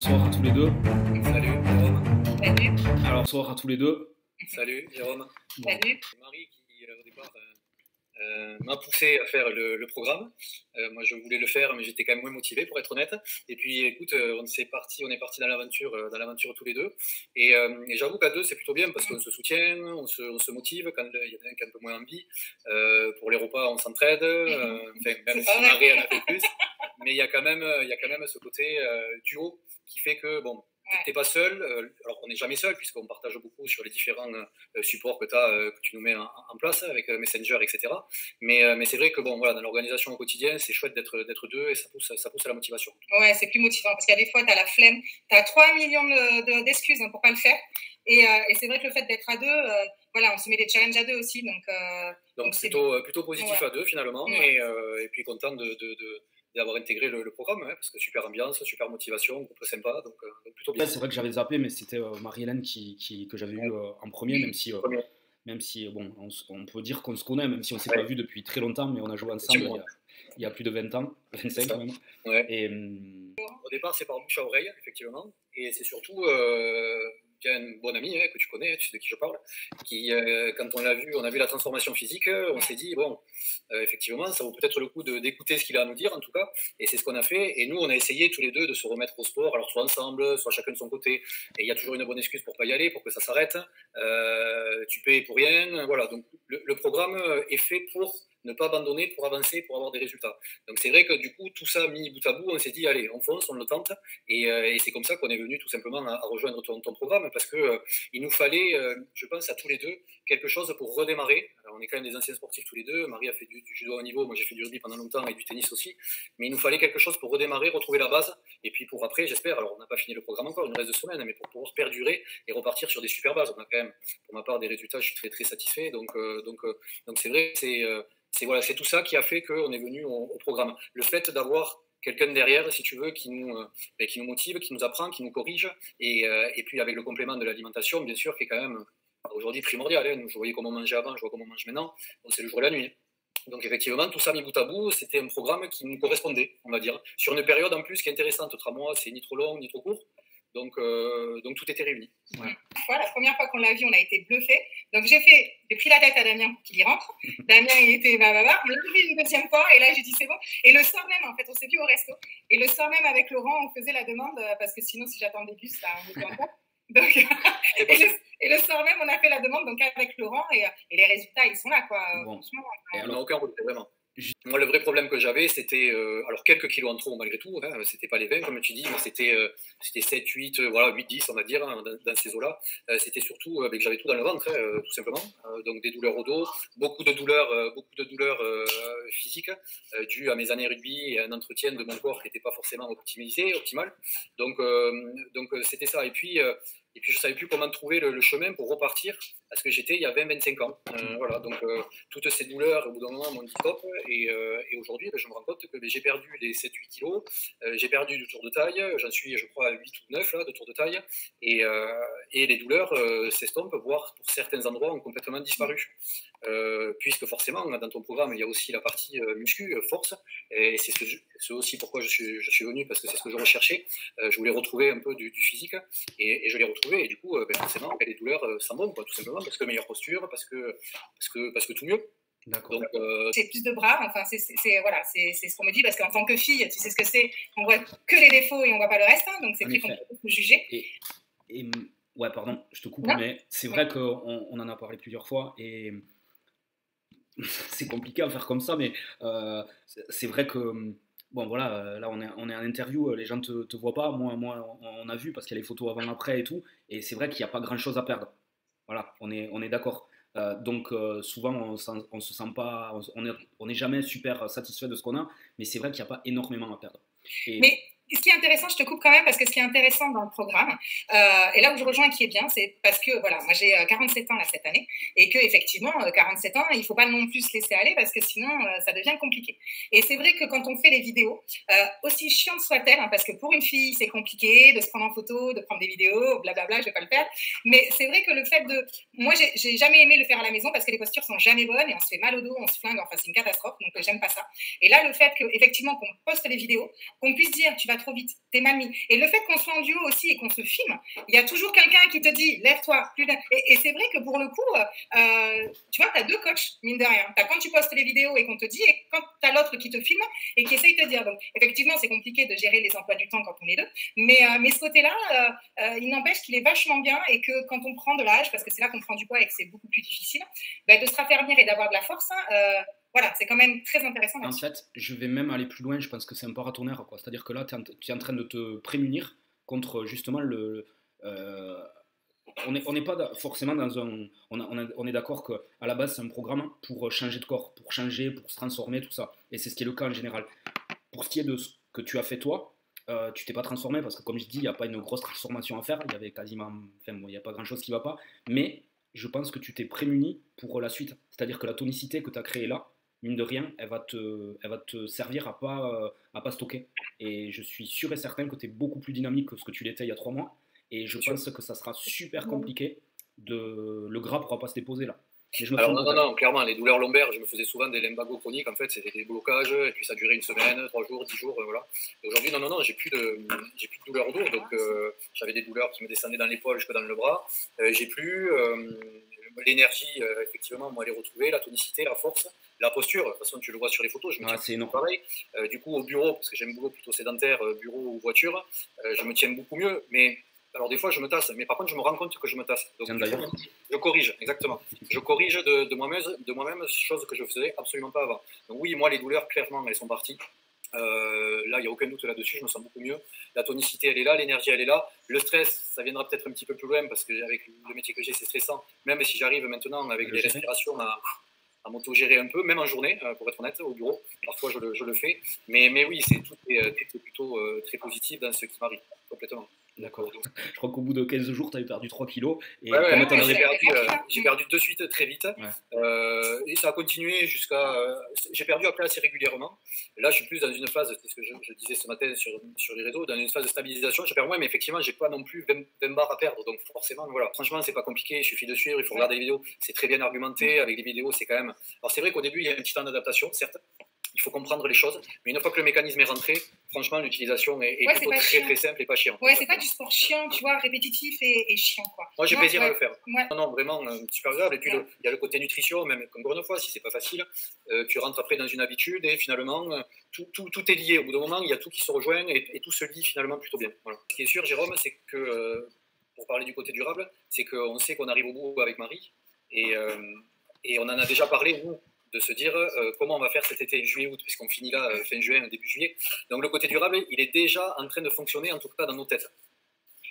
Bonsoir à tous les deux. Salut Jérôme. Salut. Alors, bonsoir à tous les deux. Salut Jérôme. Salut. C'est Marie qui, euh, au départ, euh, euh, m'a poussé à faire le, le programme. Euh, moi, je voulais le faire, mais j'étais quand même moins motivé, pour être honnête. Et puis, écoute, euh, on, s'est parti, on est parti dans l'aventure, euh, dans l'aventure tous les deux. Et, euh, et j'avoue qu'à deux, c'est plutôt bien parce qu'on se soutient, on se, on se motive quand il y en a un qui a un peu moins envie. Euh, pour les repas, on s'entraide. euh, enfin, même si. Marie en a fait plus. Mais il y a quand même, il y a quand même ce côté euh, duo qui fait que, bon, t'es pas seul. euh, alors, on n'est jamais seul puisqu'on partage beaucoup sur les différents euh, supports que, as, euh, que tu nous mets en, en place avec euh, Messenger, etc. Mais, mais c'est vrai que bon, voilà, dans l'organisation au quotidien, c'est chouette d'être deux et ça pousse, ça pousse à la motivation. Ouais, c'est plus motivant parce qu'il y a des fois, tu as la flemme, tu as 3 millions de- de- d'excuses hein, pour pas le faire. Et, et c'est vrai que le fait d'être à deux, voilà, on se met des challenges à deux aussi. Donc, Donc, plutôt, plutôt positif Ouais. à deux finalement Ouais. et, et puis content de, de- de- d'avoir intégré le, le programme hein, parce que super ambiance, super motivation, groupe sympa, donc, euh, donc plutôt bien. Ouais, c'est vrai que j'avais zappé, mais c'était euh, Marie-Hélène qui, qui- que j'avais eu euh, en premier, même si, Premier. même si bon, on, peut dire qu'on se connaît, même si on ne s'est Ouais. pas vu depuis très longtemps, mais on a joué ensemble il y a, il y a plus de 20 ans, 25 ça. quand même. Ouais. Et, hum, Au départ, c'est par bouche à oreille, effectivement. Et c'est surtout euh, il y a une bonne amie hein, que tu connais, tu sais de qui je parle, qui, euh, quand on l'a vu, on a vu la transformation physique, euh, on s'est dit, bon, euh, effectivement, ça vaut peut-être le coup d'écouter ce qu'il a à nous dire, en tout cas. Et c'est ce qu'on a fait. Et nous, on a essayé tous les deux de se remettre au sport, alors soit ensemble, soit chacun de son côté. Et il y a toujours une bonne excuse pour pas y aller, pour que ça s'arrête. Tu payes pour rien. Voilà. Donc, le programme est fait pour ne pas abandonner, pour avancer, pour avoir des résultats. Donc, c'est vrai que du coup, tout ça mis bout à bout, on s'est dit, allez, on fonce, on le tente. Et, euh, c'est comme ça qu'on est venu tout simplement à, rejoindre ton, programme parce que euh, il nous fallait, euh, je pense, à tous les deux, quelque chose pour redémarrer. Alors, on est quand même des anciens sportifs tous les deux. Marie a fait du, judo haut niveau, moi j'ai fait du rugby pendant longtemps et du tennis aussi. Mais il nous fallait quelque chose pour redémarrer, retrouver la base. Et puis pour après, j'espère, alors on n'a pas fini le programme encore, il nous reste deux semaines, mais pour perdurer et repartir sur des super bases. On a quand même, pour ma part, des résultats, je suis très très satisfait. Donc euh, donc euh, donc c'est vrai, c'est euh, voilà, c'est tout ça qui a fait qu'on est venu au, au programme. Le fait d'avoir quelqu'un derrière, si tu veux, qui nous, euh, ben, qui nous motive, qui nous apprend, qui nous corrige, et, euh, et puis avec le complément de l'alimentation, bien sûr, qui est quand même euh, aujourd'hui primordial. Hein. Je voyais comment on mangeait avant, je vois comment on mange maintenant. C'est le jour et la nuit. Donc effectivement, tout ça mis bout à bout, c'était un programme qui nous correspondait, on va dire, sur une période en plus qui est intéressante. Trois mois, c'est ni trop long ni trop court. Donc, euh, donc tout était réuni. la première fois qu'on l'a vu, on a été bluffé. Donc, j'ai fait, j'ai pris la tête à Damien pour qu'il y rentre. Damien, il était blablabla. On l'a vu une deuxième fois, et là, j'ai dit c'est bon. Et le soir même, en fait, on s'est vu au resto. Et le soir même, avec Laurent, on faisait la demande, euh, parce que sinon, si j'attends des bus, ça on était en. Donc, Et le, et le soir même, on a fait la demande donc avec Laurent, et, euh, et les résultats, ils sont là, quoi. Bon. Franchement, et on n'a alors, aucun regret, vraiment. Moi, le vrai problème que j'avais, c'était euh, alors quelques kilos en trop malgré tout. Hein, c'était pas les 20 comme tu dis, mais c'était euh, c'était 7, 8, euh, voilà, 8, 10 on va dire hein, dans, dans ces eaux-là. Euh, c'était surtout euh, que j'avais tout dans le ventre, hein, euh, tout simplement. Euh, donc des douleurs au dos, beaucoup de douleurs, euh, beaucoup de douleurs euh, physiques euh, dues à mes années rugby et à un entretien de mon corps qui n'était pas forcément optimisé, optimal. Donc euh, donc euh, c'était ça. Et puis euh, et puis je savais plus comment trouver le, le chemin pour repartir parce que j'étais il y a 20-25 ans. Euh, voilà, donc euh, toutes ces douleurs, au bout d'un moment, m'ont dit stop. Et, euh, aujourd'hui, ben, je me rends compte que ben, j'ai perdu les 7-8 kilos, j'ai perdu du tour de taille, j'en suis, je crois, à 8 ou 9 là, de tour de taille, et, et les douleurs s'estompent, voire pour certains endroits ont complètement disparu. Puisque forcément, dans ton programme, il y a aussi la partie muscu, force, et c'est ce aussi pourquoi je suis, je suis venu, parce que c'est ce que je recherchais. Je voulais retrouver un peu du, physique, et, je l'ai retrouvé, et du coup, ben, forcément, les douleurs s'en vont, tout simplement, parce que meilleure posture, parce que, parce que, parce que tout mieux. d'accord. Donc, euh, c'est plus de bras. Enfin, c'est voilà, c'est c'est ce qu'on me dit parce qu'en tant que fille, tu sais ce que c'est. On voit que les défauts et on voit pas le reste. hein, donc c'est très compliqué de juger. Et, ouais, pardon, je te coupe, Non. mais c'est vrai qu'on on en a parlé plusieurs fois et c'est compliqué à faire comme ça, mais euh, c'est- vrai que, bon voilà, euh, là on est, on est en interview, les gens ne te, te voient pas, moi, moi on, on a vu parce qu'il y a les photos avant-après et tout, et c'est vrai qu'il n'y a pas grand-chose à perdre. Voilà, on est, on est d'accord. Euh, donc euh, souvent on, on se sent pas, on est, on jamais super satisfait de ce qu'on a, mais c'est vrai qu'il n'y a pas énormément à perdre. Mais ce qui est intéressant, je te coupe quand même parce que ce qui est intéressant dans le programme, euh, et là où je rejoins qui est bien, c'est parce que voilà, moi j'ai euh, 47 ans là cette année, et que effectivement, euh, 47 ans, il faut pas non plus se laisser aller parce que sinon euh, ça devient compliqué. Et c'est vrai que quand on fait les vidéos, euh, aussi chiantes soient-elles, hein, parce que pour une fille c'est compliqué de se prendre en photo, de prendre des vidéos, blablabla, je vais pas le faire. Mais c'est vrai que le fait de, moi j'ai- j'ai jamais aimé le faire à la maison parce que les postures sont jamais bonnes et on se fait mal au dos, on se flingue, enfin c'est une catastrophe, donc euh, j'aime pas ça. Et là le fait que effectivement qu'on poste les vidéos, qu'on puisse dire tu vas trop vite, t'es mal. Et le fait qu'on soit en duo aussi et qu'on se filme, il y a toujours quelqu'un qui te dit lève-toi. Et, et c'est vrai que pour le coup, euh, tu vois, tu as deux coachs, mine de rien. Tu as quand tu postes les vidéos et qu'on te dit, et quand tu as l'autre qui te filme et qui essaye de te dire. Donc, effectivement, c'est compliqué de gérer les emplois du temps quand on est deux. Mais, euh, mais ce côté-là, euh, il n'empêche qu'il est vachement bien et que quand on prend de l'âge, parce que c'est là qu'on prend du poids et que c'est beaucoup plus difficile, ben, de se raffermir et d'avoir de la force. Hein, voilà, c'est quand même très intéressant. En fait, je vais même aller plus loin, je pense que c'est un paratonnerre. C'est-à-dire que là, tu es, en train de te prémunir contre justement le. Euh, on n'est on pas forcément dans un. On, on, est d'accord qu'à la base, c'est un programme pour changer de corps, pour changer, pour se transformer, tout ça. Et c'est ce qui est le cas en général. Pour ce qui est de ce que tu as fait toi, euh, tu t'es pas transformé parce que, comme je dis, il n'y a pas une grosse transformation à faire. Il y avait quasiment. Enfin, il n'y a pas grand chose qui va pas. Mais je pense que tu t'es prémuni pour la suite. C'est-à-dire que la tonicité que tu as créée là, mine de rien, elle va te, elle va te servir à pas, euh, à pas stocker. Et je suis sûr et certain que tu es beaucoup plus dynamique que ce que tu l'étais il y a trois mois. Et je pense que ça sera super compliqué. De, le gras pourra pas se déposer là. Alors non, non, non, clairement, les douleurs lombaires, je me faisais souvent des lumbagos chroniques, en fait, c'était des blocages, et puis ça durait une semaine, trois jours, dix jours, euh, voilà. Aujourd'hui, non, non, non, j'ai plus de, j'ai plus de douleurs dos, donc euh, j'avais des douleurs qui me descendaient dans l'épaule jusque dans le bras, j'ai plus, l'énergie, euh, effectivement, moi, les retrouver, la tonicité, la force, la posture. De toute façon, tu le vois sur les photos, je me ah, tiens pareil. Euh, du coup, au bureau, parce que j'aime beaucoup plutôt sédentaire, euh, bureau ou voiture, je me tiens beaucoup mieux. Mais alors, des fois, je me tasse, mais par contre, je me rends compte que je me tasse. Donc, je corrige, exactement. Je corrige de, de moi-même, chose que je faisais absolument pas avant. Donc, oui, moi, les douleurs, clairement, elles sont parties. Euh, là, il n'y a aucun doute là-dessus, je me sens beaucoup mieux. La tonicité, elle est là, l'énergie, elle est là. Le stress, ça viendra peut-être un petit peu plus loin parce que avec le métier que j'ai, c'est stressant. Même si j'arrive maintenant avec les respirations à, à m'auto-gérer un peu, même en journée, euh, pour être honnête, au bureau. Parfois, je le, fais. Mais, mais oui, c'est tout, est, plutôt euh, très positif dans ce qui m'arrive, complètement. D'accord. Je crois qu'au bout de 15 jours, tu avais perdu 3 kilos. Et ouais, ouais, j'ai perdu, euh, perdu, de suite très vite. Euh, et ça a continué jusqu'à. Euh, j'ai perdu après assez régulièrement. là, je suis plus dans une phase, c'est ce que je, disais ce matin sur, sur, les réseaux, dans une phase de stabilisation. Je perds moins, mais effectivement, j'ai pas non plus 20, 20, barres à perdre. Donc forcément, voilà. Franchement, c'est pas compliqué. Il suffit de suivre. Il faut regarder les vidéos. C'est très bien argumenté. Avec les vidéos, c'est quand même. Alors c'est vrai qu'au début, il y a un petit temps d'adaptation, certes il faut comprendre les choses. Mais une fois que le mécanisme est rentré, franchement, l'utilisation est, plutôt très, très simple et pas chiant. Ouais, c'est pas du sport chiant, tu vois, répétitif et, chiant, quoi. Moi, j'ai plaisir à le faire. Non, non, vraiment, euh, super grave. Et puis, il y a le côté nutrition, même encore une fois, si c'est pas facile, euh, tu rentres après dans une habitude et finalement, euh, tout, tout, tout, est lié. Au bout d'un moment, il y a tout qui se rejoint et, tout se lie finalement plutôt bien. Voilà. Ce qui est sûr, Jérôme, c'est que, pour parler du côté durable, c'est qu'on sait qu'on arrive au bout avec Marie. Et, et on en a déjà parlé, nous, de se dire euh, comment on va faire cet été juillet-août, puisqu'on finit là euh, fin juin, début juillet. Donc le côté durable, il est déjà en train de fonctionner, en tout cas dans nos têtes.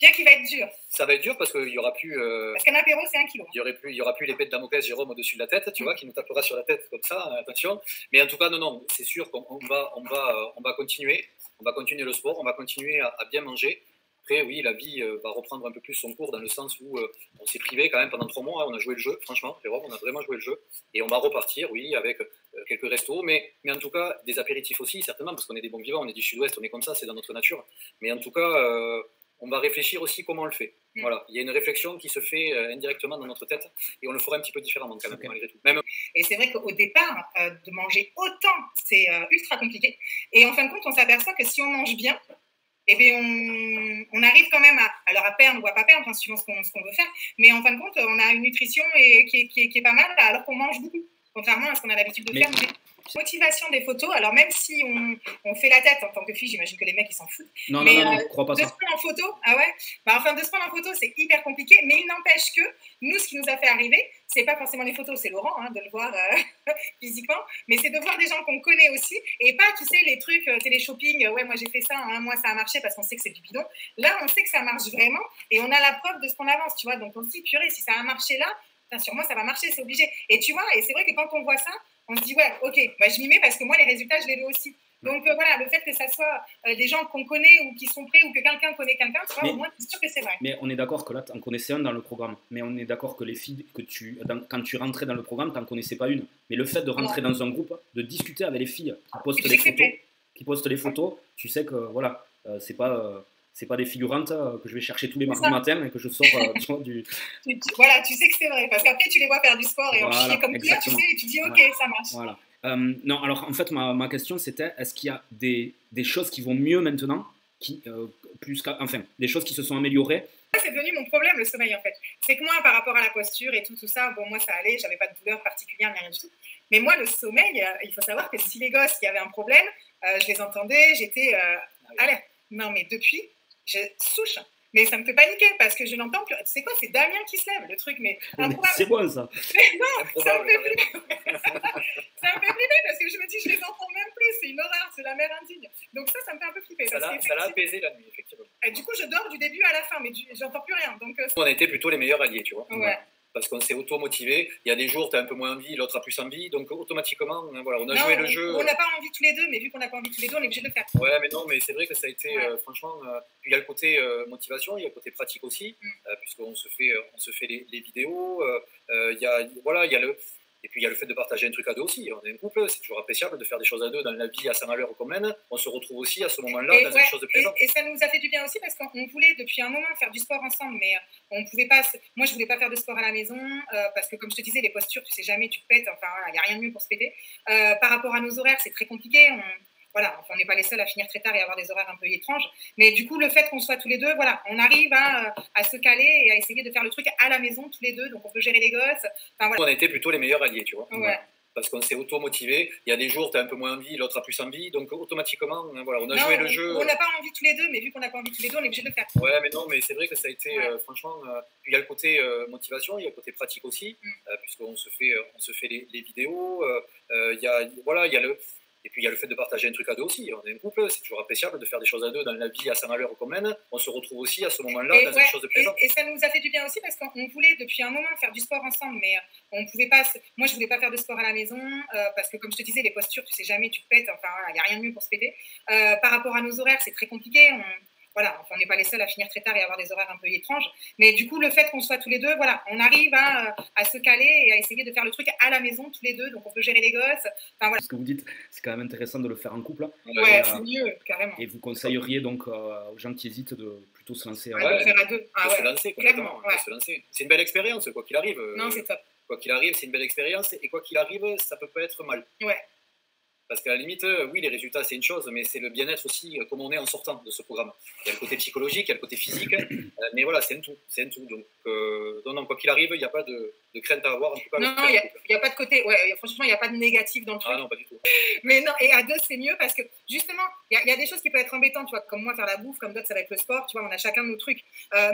Bien qu'il va être dur. Ça va être dur parce qu'il n'y aura plus. Euh, parce qu'un apéro, c'est un kilo. Il n'y aura plus, il y aura plus l'épée de Damoclès Jérôme au-dessus de la tête, tu vois, qui nous tapera sur la tête comme ça, attention. Mais en tout cas, non, non, c'est sûr qu'on va, on va, on va continuer. On va continuer le sport, on va continuer à bien manger. Après, oui, la vie euh, va reprendre un peu plus son cours dans le sens où euh, on s'est privé quand même pendant trois mois. Hein, on a joué le jeu, franchement, on a vraiment joué le jeu. Et on va repartir, oui, avec euh, quelques restos, mais, mais en tout cas, des apéritifs aussi, certainement, parce qu'on est des bons vivants, on est du sud-ouest, on est comme ça, c'est dans notre nature. Mais en tout cas, on va réfléchir aussi comment on le fait. Mm. Voilà, il y a une réflexion qui se fait indirectement dans notre tête et on le fera un petit peu différemment quand même, malgré tout. Même... Et c'est vrai qu'au départ, de manger autant, c'est ultra compliqué. Et en fin de compte, on s'aperçoit que si on mange bien, eh bien, on, arrive quand même à, alors à perdre ou à pas perdre, enfin, suivant ce qu'on veut faire. Mais en fin de compte, on a une nutrition et, qui, qui, qui, est pas mal alors qu'on mange beaucoup, contrairement à ce qu'on a l'habitude de faire. Motivation des photos, alors même si on, on, fait la tête en tant que fille, j'imagine que les mecs ils s'en foutent. Non, mais non, non, euh, crois pas de ça. se prendre en photo, ah ouais bah, Enfin, de se prendre en photo, c'est hyper compliqué, mais il n'empêche que nous, ce qui nous a fait arriver, c'est pas forcément les photos, c'est Laurent hein, de le voir euh, physiquement, mais c'est de voir des gens qu'on connaît aussi et pas, tu sais, les trucs euh, télé-shopping, ouais, moi j'ai fait ça, hein, moi ça a marché parce qu'on sait que c'est du bidon. Là, on sait que ça marche vraiment et on a la preuve de ce qu'on avance, tu vois. Donc on se dit, purée, si ça a marché là, sur moi ça va marcher, c'est obligé. Et tu vois, et c'est vrai que quand on voit ça, on se dit, ouais, ok, bah, je m'y mets parce que moi, les résultats, je les veux aussi. Donc euh, voilà, le fait que ça soit euh, des gens qu'on connaît ou qui sont prêts ou que quelqu'un connaît quelqu'un, tu vois, au moins, c'est sûr que c'est vrai. Mais on est d'accord que là, tu en connaissais un dans le programme. Mais on est d'accord que les filles, que tu, quand tu rentrais dans le programme, tu n'en connaissais pas une. Mais le fait de rentrer dans un groupe, de discuter avec les filles qui postent les photos, qui postent les photos, tu sais que voilà, euh, c'est pas c'est pas des figurantes que je vais chercher tous les matins et que je sors du. voilà, tu sais que c'est vrai, parce qu'après tu les vois faire du sport et en chier comme toi, tu sais, et tu dis ok, ça marche. Voilà. Euh, non, alors en fait, ma, ma question c'était est-ce qu'il y a des, des, choses qui vont mieux maintenant qui, plus, enfin, des choses qui se sont améliorées? C'est devenu mon problème, le sommeil, en fait. C'est que moi, par rapport à la posture et tout, tout ça, bon, moi, ça allait, j'avais pas de douleur particulière, rien du tout. Mais moi, le sommeil, il faut savoir que si les gosses, il y avait un problème, je les entendais, j'étais euh, l'air. Non, mais depuis, je souche. Mais ça me fait paniquer parce que je n'entends plus. C'est quoi C'est Damien qui se lève, le truc. Mais, c'est bon ça. Mais non, ça me fait flipper. ça me fait flipper parce que je me dis, je les entends même plus. C'est une horreur, c'est la mère indigne. Donc ça, ça me fait un peu flipper. Ça l'a apaisé la nuit, effectivement. Et du coup, je dors du début à la fin, mais j'entends plus rien. Donc, euh, On a été plutôt les meilleurs alliés, tu vois. Ouais parce qu'on s'est auto-motivé. Il y a des jours, tu as un peu moins envie, l'autre a plus envie. Donc, automatiquement, hein, voilà, on a joué le jeu. On n'a pas envie tous les deux, mais vu qu'on n'a pas envie tous les deux, on est obligé de le faire. Ouais, mais non, mais c'est vrai que ça a été, euh, franchement, euh, il y a le côté euh, motivation, il y a le côté pratique aussi, mm. puisqu'on se fait, on se fait les, les vidéos. il y a, voilà, il y a le et puis il y a le fait de partager un truc à deux aussi. On est un couple, c'est toujours appréciable de faire des choses à deux dans la vie à 100 à l'heure qu'on mène. On se retrouve aussi à ce moment-là dans une chose de plaisant. Et, ça nous a fait du bien aussi parce qu'on voulait depuis un moment faire du sport ensemble, mais euh, on pouvait pas. Moi, je voulais pas faire de sport à la maison euh, parce que, comme je te disais, les postures, tu sais jamais, tu te pètes. Enfin, il n'y a rien de mieux pour se péter. Euh, par rapport à nos horaires, c'est très compliqué. On, voilà, on n'est pas les seuls à finir très tard et avoir des horaires un peu étranges. Mais du coup, le fait qu'on soit tous les deux, voilà, on arrive à, se caler et à essayer de faire le truc à la maison tous les deux. Donc on peut gérer les gosses. On a été plutôt les meilleurs alliés, tu vois. Ouais. Parce qu'on s'est auto-motivé. Il y a des jours, tu as un peu moins envie, l'autre a plus envie. Donc automatiquement, hein, voilà, on a joué le jeu. On n'a pas envie tous les deux, mais vu qu'on n'a pas envie tous les deux, on est obligé de le faire. Ouais, mais non, mais c'est vrai que ça a été, euh, franchement, euh, il y a le côté euh, motivation, il y a le côté pratique aussi, mm. puisqu'on se fait, on se fait les, les vidéos. il y a, voilà, il y a le et puis il y a le fait de partager un truc à deux aussi. On est un couple, c'est toujours appréciable de faire des choses à deux dans la vie à 100 à l'heure qu'on mène. On se retrouve aussi à ce moment-là dans une chose de plaisant. Et, ça nous a fait du bien aussi parce qu'on voulait depuis un moment faire du sport ensemble, mais euh, on pouvait pas. Moi, je voulais pas faire de sport à la maison euh, parce que, comme je te disais, les postures, tu sais jamais, tu te pètes. Enfin, il n'y a rien de mieux pour se péter. Euh, par rapport à nos horaires, c'est très compliqué. On, voilà, on n'est pas les seuls à finir très tard et avoir des horaires un peu étranges. Mais du coup, le fait qu'on soit tous les deux, voilà, on arrive à, se caler et à essayer de faire le truc à la maison tous les deux. Donc on peut gérer les gosses. Enfin, Ce que vous dites, c'est quand même intéressant de le faire en couple. Hein. Ouais, c'est mieux, carrément. Et vous conseilleriez donc euh, aux gens qui hésitent de plutôt se lancer à, ouais, faire à deux. Ah, se lancer, complètement. Se lancer. C'est une belle expérience, quoi qu'il arrive. Non, c'est top. Quoi qu'il arrive, c'est une belle expérience. Et quoi qu'il arrive, ça peut pas être mal. Ouais. Parce qu'à la limite, euh, oui, les résultats, c'est une chose, mais c'est le bien-être aussi, euh, comme on est en sortant de ce programme. Il y a le côté psychologique, il y a le côté physique, euh, mais voilà, c'est un tout. C'est un tout. Donc, non, quoi qu'il arrive, il n'y a pas de, crainte à avoir. En tout cas, non, il n'y a, pas de côté, ouais, franchement, il n'y a pas de négatif dans le truc. Ah non, pas du tout. Mais non, et à deux, c'est mieux parce que justement, il y, a des choses qui peuvent être embêtantes, tu vois, comme moi, faire la bouffe, comme d'autres, ça va être le sport, tu vois, on a chacun nos trucs.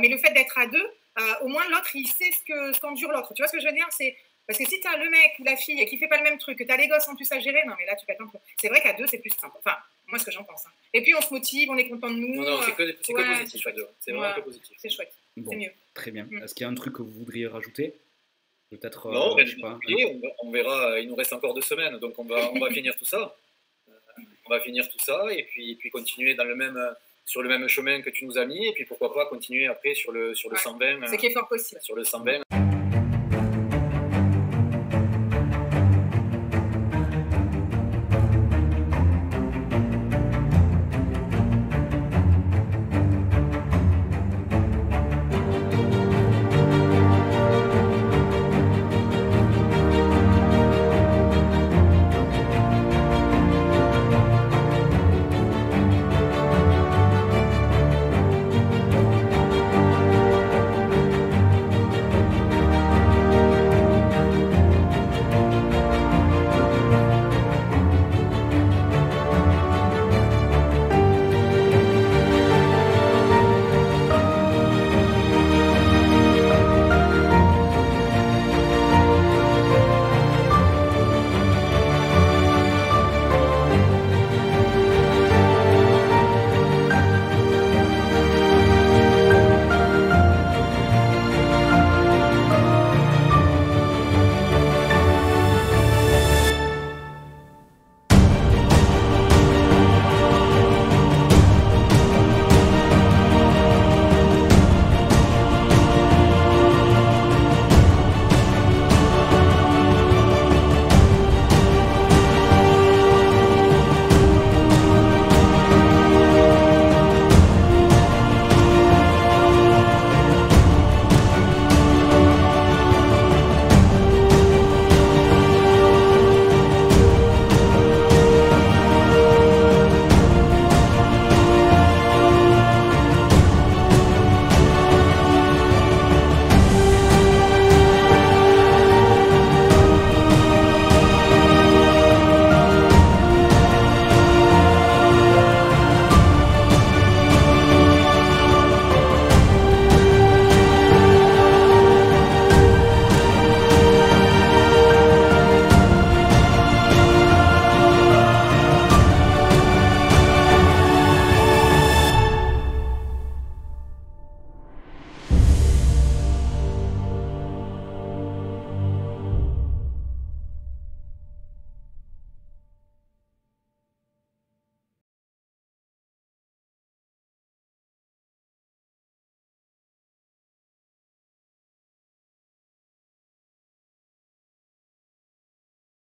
mais le fait d'être à deux, au moins l'autre, il sait ce que ce qu'endure l'autre. Tu vois ce que je veux dire? C'est parce que si tu as le mec ou la fille qui fait pas le même truc, que tu as les gosses en plus à gérer, non mais là tu pètes un peu. C'est vrai qu'à deux c'est plus simple. Enfin, moi ce que j'en pense. Hein. Et puis on se motive, on est content de nous. Non, non, c'est que, que, positif. C'est vraiment que positif. C'est chouette. c'est mieux. Très bien. Mm. Est-ce qu'il y a un truc que vous voudriez rajouter? Peut-être. Non, euh, je sais pas. On, verra. Il nous reste encore deux semaines, donc on va, on va finir tout ça. Euh, on va finir tout ça et puis, et puis continuer dans le même sur le même chemin que tu nous as mis et puis pourquoi pas continuer après sur le sur le 120 c'est qui est fort possible sur le 120